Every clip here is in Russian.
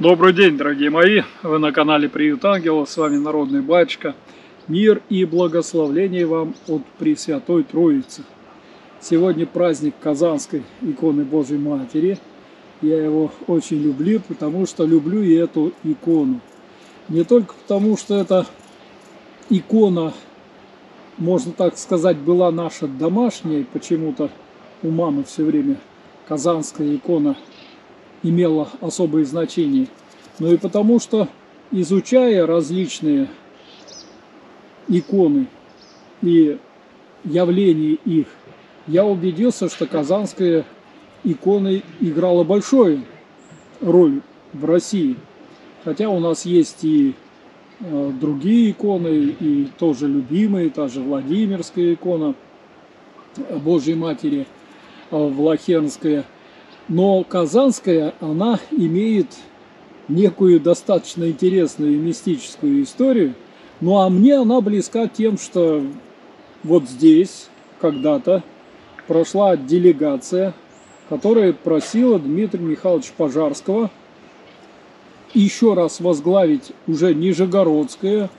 Добрый день, дорогие мои! Вы на канале Приют Ангела, с вами Народный Батюшка. Мир и благословение вам от Пресвятой Троицы. Сегодня праздник Казанской иконы Божьей Матери. Я его очень люблю, потому что люблю и эту икону. Не только потому, что эта икона, можно так сказать, была наша домашняя, почему-то у мамы все время казанская икона имела особое значение, но и потому, что изучая различные иконы и явления их, я убедился, что казанская икона играла большую роль в России. Хотя у нас есть и э, другие иконы, и тоже любимые, та же Владимирская икона Божьей Матери, э, Влахенская – но Казанская, она имеет некую достаточно интересную мистическую историю. Ну а мне она близка тем, что вот здесь когда-то прошла делегация, которая просила Дмитрия Михайловича Пожарского еще раз возглавить уже Нижегородское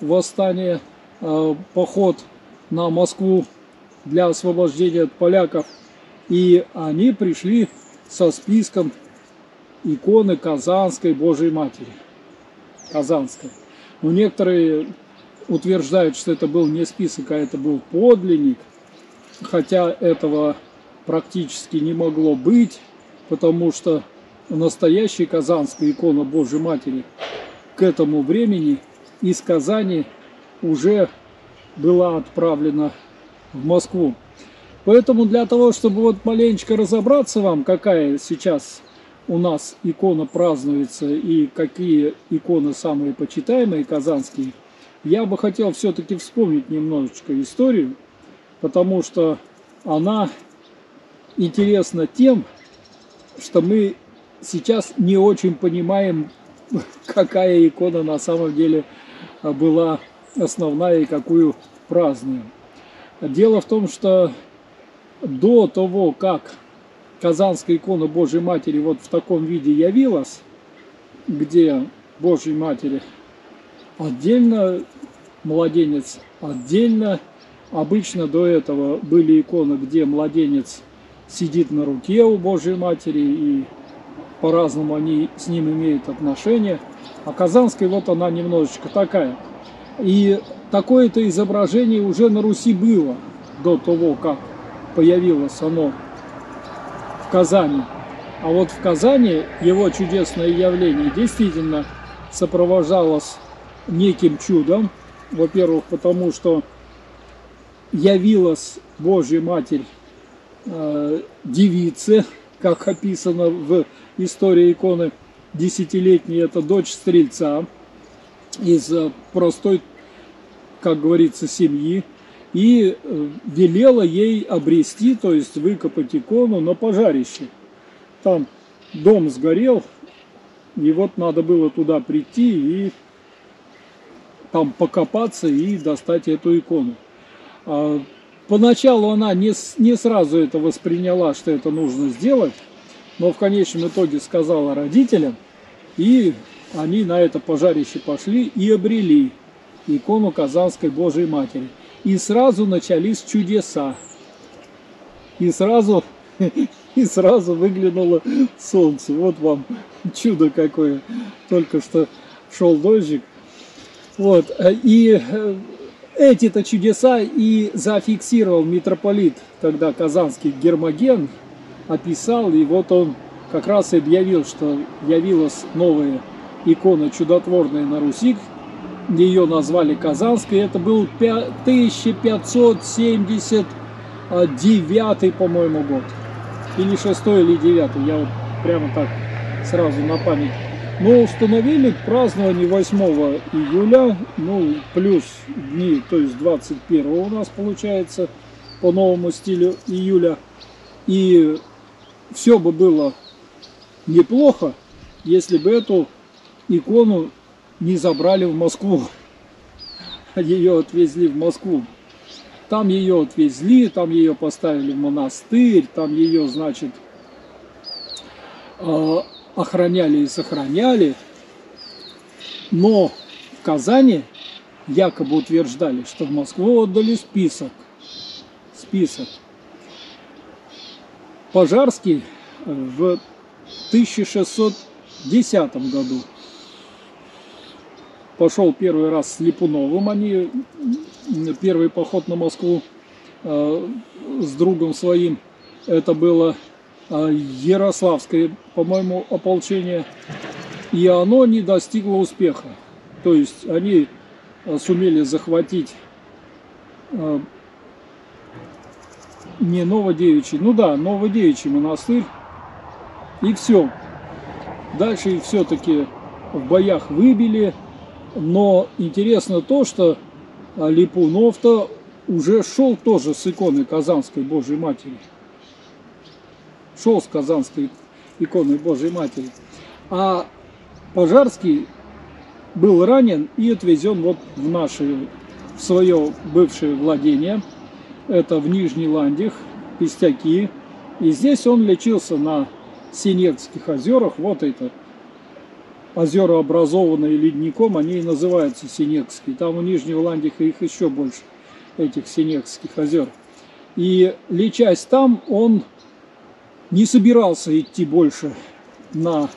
восстание, э, поход на Москву для освобождения от поляков. И они пришли со списком иконы Казанской Божьей Матери. Казанской. Но некоторые утверждают, что это был не список, а это был подлинник. Хотя этого практически не могло быть, потому что настоящая казанская икона Божьей Матери к этому времени из Казани уже была отправлена в Москву. Поэтому для того, чтобы вот маленечко разобраться вам, какая сейчас у нас икона празднуется и какие иконы самые почитаемые казанские, я бы хотел все-таки вспомнить немножечко историю, потому что она интересна тем, что мы сейчас не очень понимаем, какая икона на самом деле была основная и какую празднуем. Дело в том, что до того, как Казанская икона Божьей Матери вот в таком виде явилась, где Божьей Матери отдельно, младенец отдельно, обычно до этого были иконы, где младенец сидит на руке у Божьей Матери, и по-разному они с ним имеют отношения. А Казанская вот она немножечко такая. И такое-то изображение уже на Руси было до того, как появилось оно в Казани. А вот в Казани его чудесное явление действительно сопровождалось неким чудом. Во-первых, потому что явилась Божья Матерь э, девице, как описано в истории иконы десятилетней, это дочь стрельца из э, простой, как говорится, семьи и э, велела ей обрести, то есть выкопать икону на пожарище. Там дом сгорел, и вот надо было туда прийти и там покопаться и достать эту икону. А поначалу она не, не сразу это восприняла, что это нужно сделать, но в конечном итоге сказала родителям, и они на это пожарище пошли и обрели икону Казанской Божией Матери. И сразу начались чудеса. И сразу, и сразу выглянуло солнце. Вот вам чудо какое. Только что шел дождик. Вот. И э, эти-то чудеса и зафиксировал митрополит, тогда казанский Гермоген описал, и вот он как раз и объявил, что явилась новая икона чудотворная на Руси, ее назвали Казанской. Это был 1579, по-моему, год. Или 6 или 9, я вот прямо так сразу на память. Но установили празднование 8 июля, ну, плюс дни, то есть 21 у нас получается, по новому стилю июля. И все бы было неплохо, если бы эту икону не забрали в Москву. Ее отвезли в Москву. Там ее отвезли, там ее поставили в монастырь, там ее, значит, а, охраняли и сохраняли, но в Казани якобы утверждали, что в Москву отдали список. Список. Пожарский в 1610 году пошел первый раз с Липуновым, они первый поход на Москву э, с другом своим, это было э, Ярославское, по-моему, ополчение, и оно не достигло успеха. То есть они э, сумели захватить не Новодевичий, ну да, Новодевичий монастырь, и все. Дальше их все-таки в боях выбили, но интересно то, что Липунов-то уже шел тоже с иконой Казанской Божьей Матери. Шел с Казанской иконой Божьей Матери. А Пожарский был ранен и отвезен вот в наше, в свое бывшее владение. Это в Нижний Ландих, Пестяки. И здесь он лечился на Синекских озерах. Вот это озера, образованные ледником, они и называются Синекские. Там у Нижнего Ландиха их еще больше, этих Синекских озер. И лечась там, он не собирался идти больше на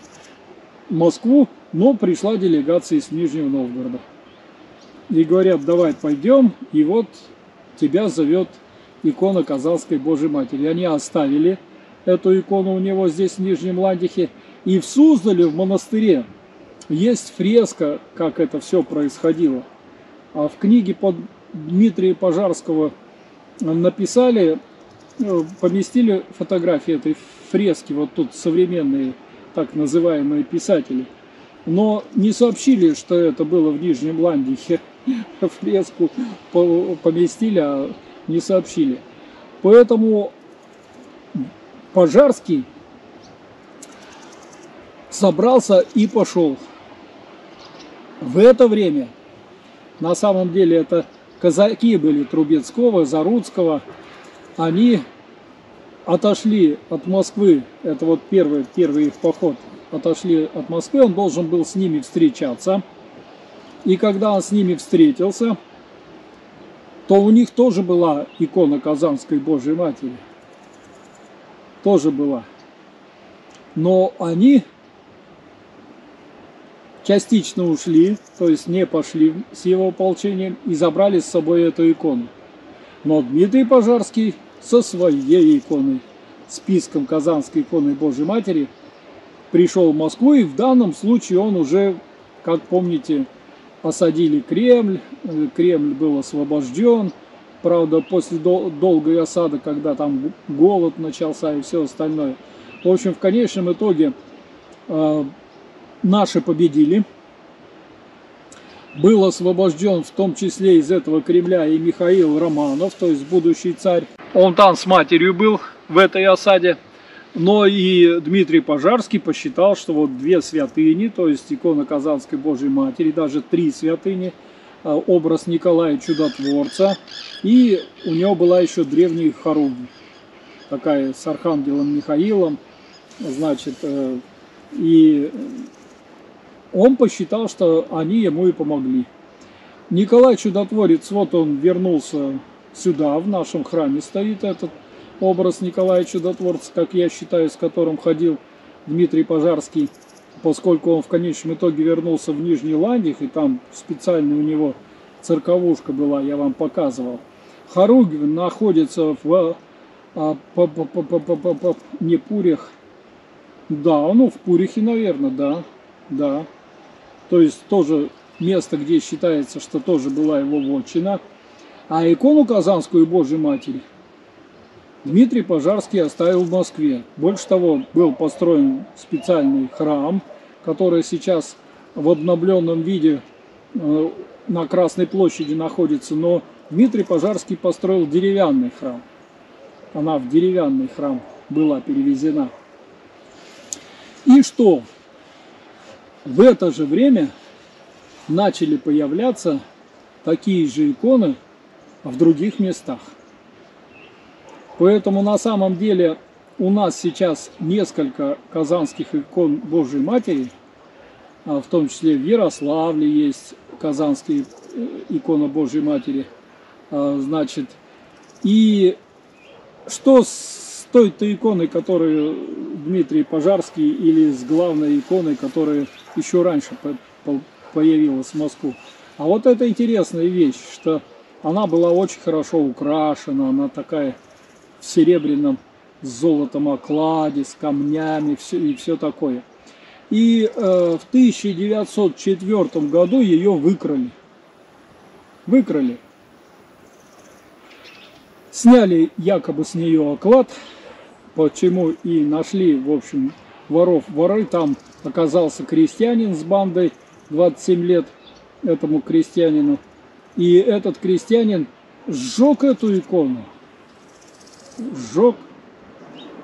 Москву, но пришла делегация из Нижнего Новгорода. И говорят, давай пойдем, и вот тебя зовет икона Казанской Божьей Матери. Они оставили эту икону у него здесь в Нижнем Ландихе. И в Суздале, в монастыре, есть фреска, как это все происходило. А в книге под Дмитрия Пожарского написали, э, поместили фотографии этой фрески, вот тут современные так называемые писатели. Но не сообщили, что это было в Нижнем Ландихе. Фреску поместили, а не сообщили. Поэтому Пожарский собрался и пошел. В это время, на самом деле, это казаки были Трубецкого, Заруцкого, они отошли от Москвы, это вот первый, первый их поход, отошли от Москвы, он должен был с ними встречаться. И когда он с ними встретился, то у них тоже была икона Казанской Божьей Матери. Тоже была. Но они частично ушли, то есть не пошли с его ополчением и забрали с собой эту икону. Но Дмитрий Пожарский со своей иконой, списком Казанской иконы Божьей Матери, пришел в Москву, и в данном случае он уже, как помните, осадили Кремль, э, Кремль был освобожден, правда, после долгой осады, когда там голод начался и все остальное. В общем, в конечном итоге э, наши победили. Был освобожден в том числе из этого Кремля и Михаил Романов, то есть будущий царь. Он там с матерью был в этой осаде. Но и Дмитрий Пожарский посчитал, что вот две святыни, то есть икона Казанской Божьей Матери, даже три святыни, а, образ Николая Чудотворца, и у него была еще древняя хоругвь, такая с архангелом Михаилом, значит, э, и он посчитал, что они ему и помогли. Николай Чудотворец, вот он вернулся сюда, в нашем храме стоит этот образ Николая Чудотворца, как я считаю, с которым ходил Дмитрий Пожарский, поскольку он в конечном итоге вернулся в Нижний Ландих, и там специально у него церковушка была, я вам показывал. Харугвин находится в а, по, по, по, по, по, по, по, не Пурях, да, ну в Пурихе, наверное, да, да. То есть тоже место, где считается, что тоже была его вотчина. А икону Казанскую Божьей Матери Дмитрий Пожарский оставил в Москве. Больше того, был построен специальный храм, который сейчас в обновленном виде э, на Красной площади находится, но Дмитрий Пожарский построил деревянный храм. Она в деревянный храм была перевезена. И что? В это же время начали появляться такие же иконы в других местах. Поэтому на самом деле у нас сейчас несколько казанских икон Божьей Матери, а в том числе в Ярославле есть казанские э, икона Божьей Матери, а, значит, и что с той-то иконой, которую Дмитрий Пожарский, или с главной иконой, которая еще раньше появилась в Москву? А вот это интересная вещь, что она была очень хорошо украшена, она такая в серебряном с золотом окладе, с камнями все, и все такое. И э, в 1904 году ее выкрали. Выкрали. Сняли якобы с нее оклад, почему и нашли, в общем, воров. Воры там оказался крестьянин с бандой 27 лет этому крестьянину. И этот крестьянин сжег эту икону. Сжег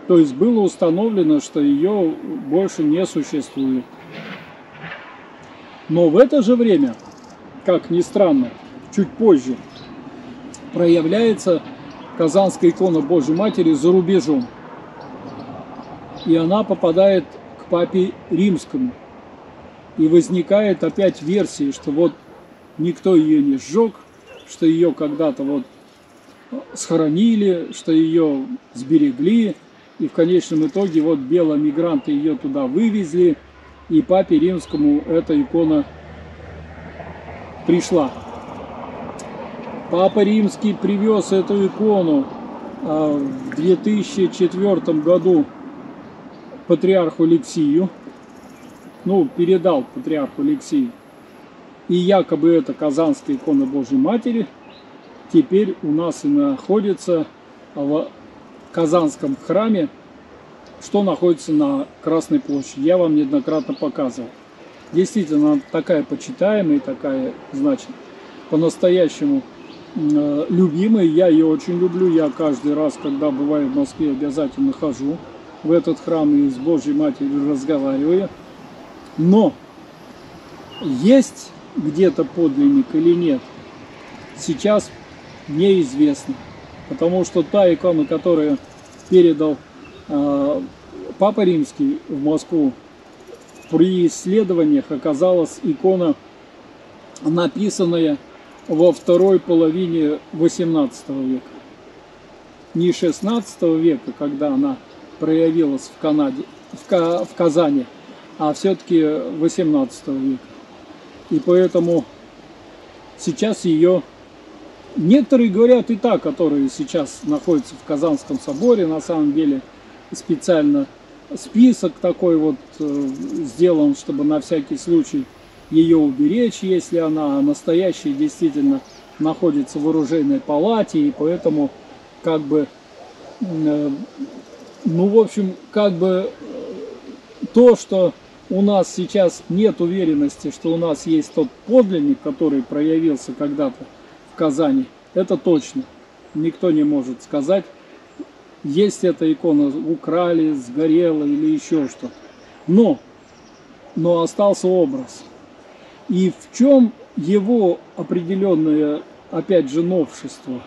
то есть было установлено, что ее больше не существует. Но в это же время, как ни странно, чуть позже проявляется Казанская икона Божьей Матери за рубежом. И она попадает к папе римскому. И возникает опять версия, что вот никто ее не сжег, что ее когда-то вот схоронили, что ее сберегли, и в конечном итоге вот беломигранты ее туда вывезли, и папе римскому эта икона пришла. Папа Римский привез эту икону а, в 2004 году патриарху Алексию, ну, передал патриарху Алексию. И якобы это Казанская икона Божьей Матери теперь у нас и находится в Казанском храме, что находится на Красной площади. Я вам неоднократно показывал. Действительно, такая почитаемая, такая, значит, по-настоящему э, любимая. Я ее очень люблю. Я каждый раз, когда бываю в Москве, обязательно хожу в этот храм и с Божьей Матерью разговариваю. Но есть где-то подлинник или нет, сейчас неизвестно. Потому что та икона, которую передал э, Папа Римский в Москву, при исследованиях оказалась икона, написанная во второй половине 18 века. Не 16 века, когда она проявилась в, Канаде, в, в Казани, а все-таки 18 века. И поэтому сейчас ее Некоторые говорят и так, которые сейчас находятся в Казанском соборе, на самом деле специально список такой вот э, сделан, чтобы на всякий случай ее уберечь, если она настоящая действительно находится в оружейной палате, и поэтому как бы, э, ну в общем, как бы э, то, что у нас сейчас нет уверенности, что у нас есть тот подлинник, который проявился когда-то Казани. Это точно. Никто не может сказать, есть эта икона, украли, сгорела или еще что. Но, но остался образ. И в чем его определенное, опять же, новшество?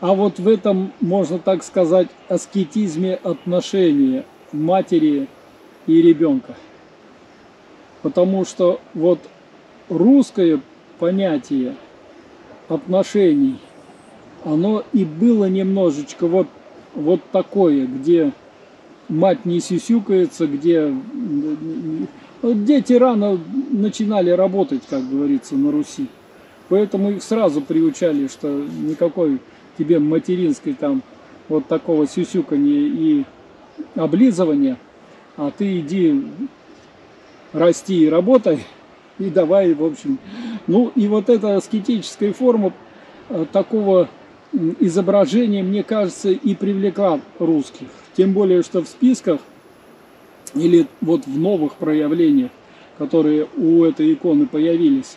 А вот в этом, можно так сказать, аскетизме отношения матери и ребенка. Потому что вот русское понятие – отношений, оно и было немножечко вот, вот такое, где мать не сисюкается, где дети рано начинали работать, как говорится, на Руси. Поэтому их сразу приучали, что никакой тебе материнской там вот такого сюсюканья и облизывания, а ты иди расти и работай, и давай, в общем. Ну и вот эта аскетическая форма э, такого изображения, мне кажется, и привлекла русских. Тем более, что в списках или вот в новых проявлениях, которые у этой иконы появились,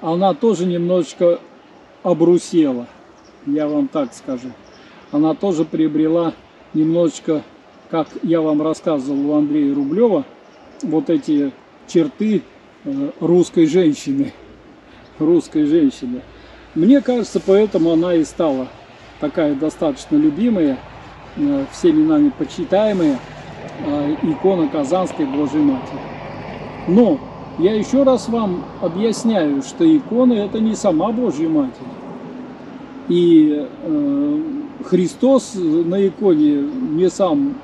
она тоже немножечко обрусела, я вам так скажу. Она тоже приобрела немножечко, как я вам рассказывал у Андрея Рублева, вот эти черты Э, русской женщины. Русской женщины. Мне кажется, поэтому она и стала такая достаточно любимая. э, всеми нами почитаемая э, икона Казанской Божьей Матери. Но я еще раз вам объясняю, что икона это не сама Божья Матерь. И э, Христос на иконе не сам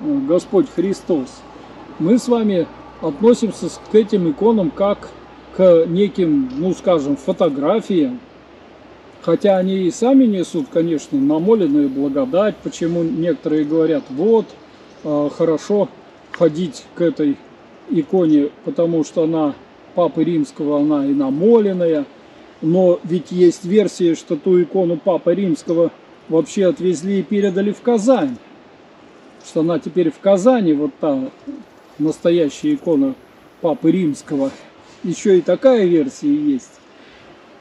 э, Господь Христос. Мы с вами относимся к этим иконам как к неким, ну скажем, фотографиям, хотя они и сами несут, конечно, намоленную благодать, почему некоторые говорят, вот, э, хорошо ходить к этой иконе, потому что она Папы Римского, она и намоленная. Но ведь есть версия, что ту икону Папы Римского вообще отвезли и передали в Казань. Что она теперь в Казани, вот та настоящая икона Папы Римского. Еще и такая версия есть.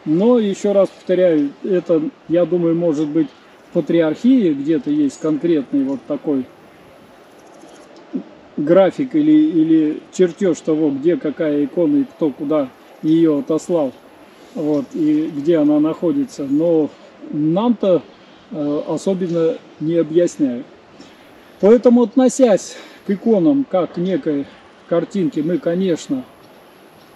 Но, еще раз повторяю, это, я думаю, может быть в патриархии где-то есть конкретный вот такой график или, или чертеж того, где какая икона и кто куда ее отослал, вот, и где она находится. Но нам-то э, особенно не объясняют. Поэтому, относясь к иконам как к некой картинке, мы, конечно,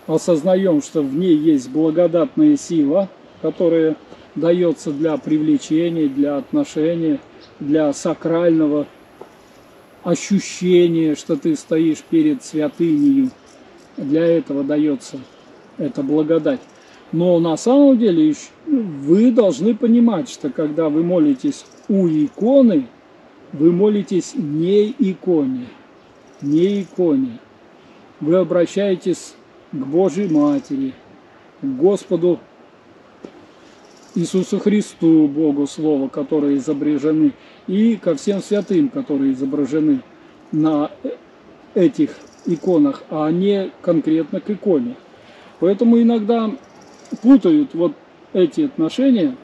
осознаем, что в ней есть благодатная сила, которая дается для привлечения, для отношения, для сакрального ощущение, что ты стоишь перед святынею. Для этого дается эта благодать. Но на самом деле вы должны понимать, что когда вы молитесь у иконы, вы молитесь не иконе, не иконе. Вы обращаетесь к Божьей Матери, к Господу Иисусу Христу, Богу Слова, которые изображены, и ко всем святым, которые изображены на этих иконах, а не конкретно к иконе. Поэтому иногда путают вот эти отношения,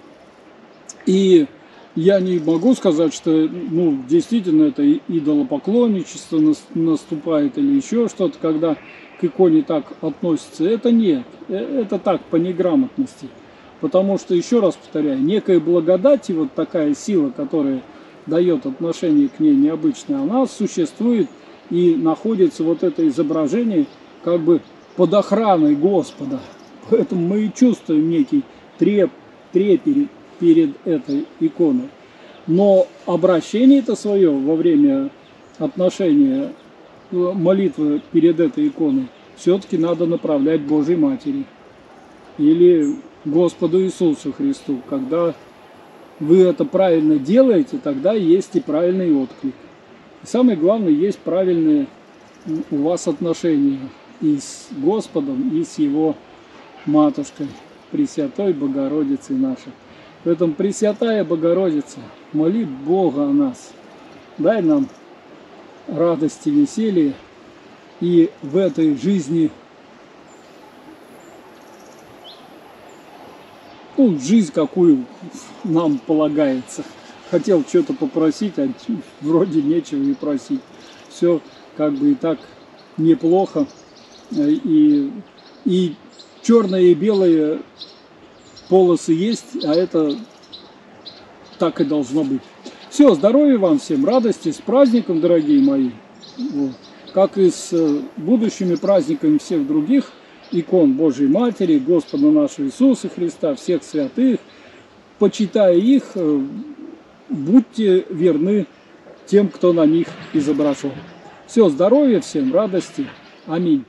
и я не могу сказать, что ну, действительно это идолопоклонничество наступает или еще что-то, когда к иконе так относятся. Это нет, э, это так, по неграмотности. Потому что, еще раз повторяю, некая благодать и вот такая сила, которая дает отношение к ней необычное, она существует и находится вот это изображение как бы под охраной Господа. Поэтому мы и чувствуем некий треп, трепет перед этой иконой. Но обращение это свое во время отношения э, молитвы перед этой иконой все-таки надо направлять Божьей Матери. Или Господу Иисусу Христу. Когда вы это правильно делаете, тогда есть и правильный отклик. И самое главное, есть правильные у вас отношения и с Господом, и с Его Матушкой, Пресвятой Богородицей нашей. Поэтому, Пресвятая Богородица, моли Бога о нас. Дай нам радости, веселье и в этой жизни ну, жизнь, какую нам полагается. Хотел что-то попросить, а вроде нечего и просить. Все как бы и так неплохо. И, и черные и белые полосы есть, а это так и должно быть. Все, здоровья вам всем, радости, с праздником, дорогие мои. Вот. Как и с э, будущими праздниками всех других – икон Божьей Матери, Господа нашего Иисуса Христа, всех святых, почитая их, э, будьте верны тем, кто на них изображен. Все, здоровья всем, радости. Аминь.